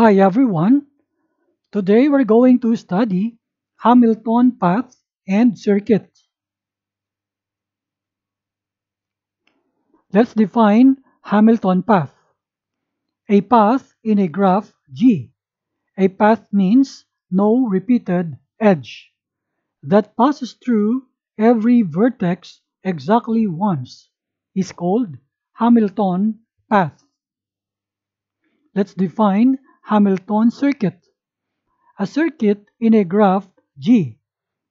Hi everyone. Today we're going to study Hamilton path and circuit. Let's define Hamilton path. A path in a graph G. A path means no repeated edge that passes through every vertex exactly once is called Hamilton path. Let's define Hamilton circuit. A circuit in a graph G.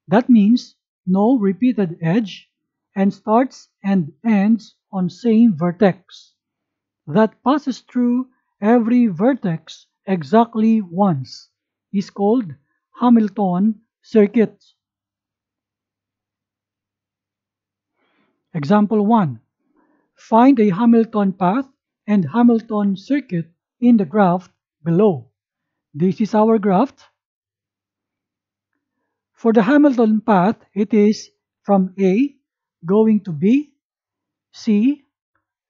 That means no repeated edge and starts and ends on same vertex. That passes through every vertex exactly once is called Hamilton circuit. Example 1. Find a Hamilton path and Hamilton circuit in the graph below. This is our graph. For the Hamilton path, it is from A going to B, C,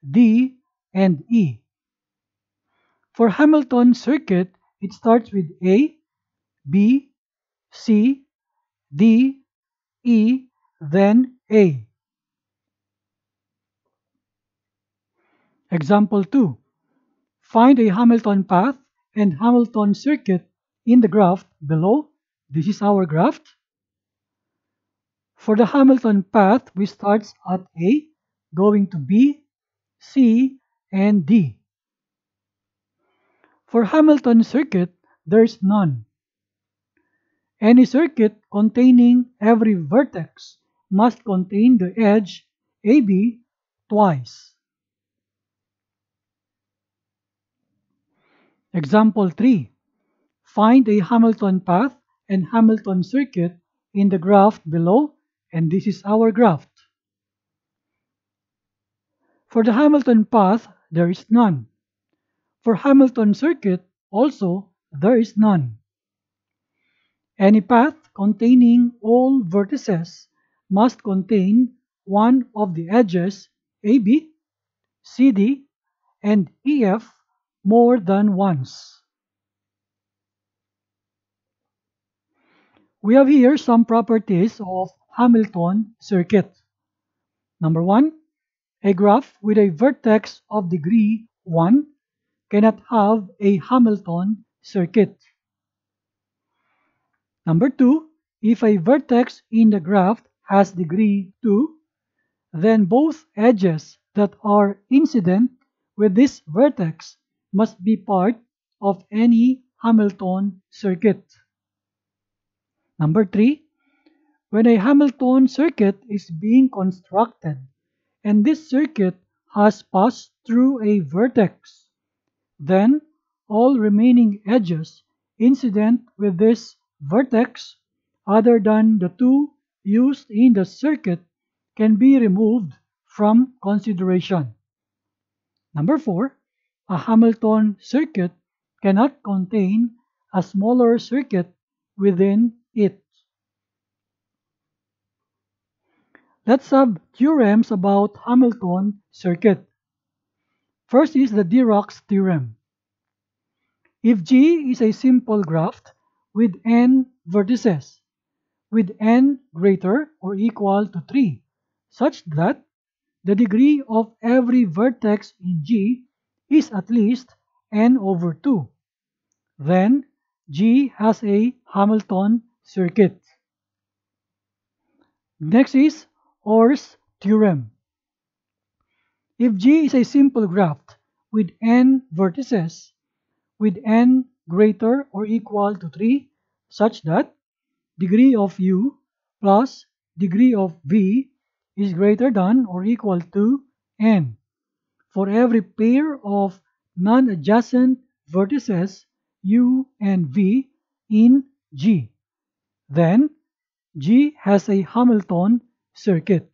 D, and E. For Hamilton circuit, it starts with A, B, C, D, E, then A. Example 2. Find a Hamilton path and Hamilton circuit in the graph below. This is our graph. For the Hamilton path, we start at A, going to B, C, and D. For Hamilton circuit, there is none. Any circuit containing every vertex must contain the edge AB twice. Example 3. Find a Hamilton path and Hamilton circuit in the graph below and this is our graph. For the Hamilton path, there is none. For Hamilton circuit, also, there is none. Any path containing all vertices must contain one of the edges AB, CD, and EF more than once. We have here some properties of Hamilton circuit. Number one, a graph with a vertex of degree 1 cannot have a Hamilton circuit. Number two, if a vertex in the graph has degree 2, then both edges that are incident with this vertex must be part of any Hamilton circuit. Number 3. When a Hamilton circuit is being constructed and this circuit has passed through a vertex, then all remaining edges incident with this vertex other than the two used in the circuit can be removed from consideration. Number 4 a Hamilton circuit cannot contain a smaller circuit within it. Let's have theorems about Hamilton circuit. First is the Dirac's theorem. If G is a simple graph with n vertices, with n greater or equal to 3, such that the degree of every vertex in G is at least n over 2. Then G has a Hamilton circuit. Next is Ore's theorem. If G is a simple graph with n vertices with n greater or equal to 3 such that degree of u plus degree of v is greater than or equal to n for every pair of non-adjacent vertices u and v in G. Then G has a Hamilton circuit.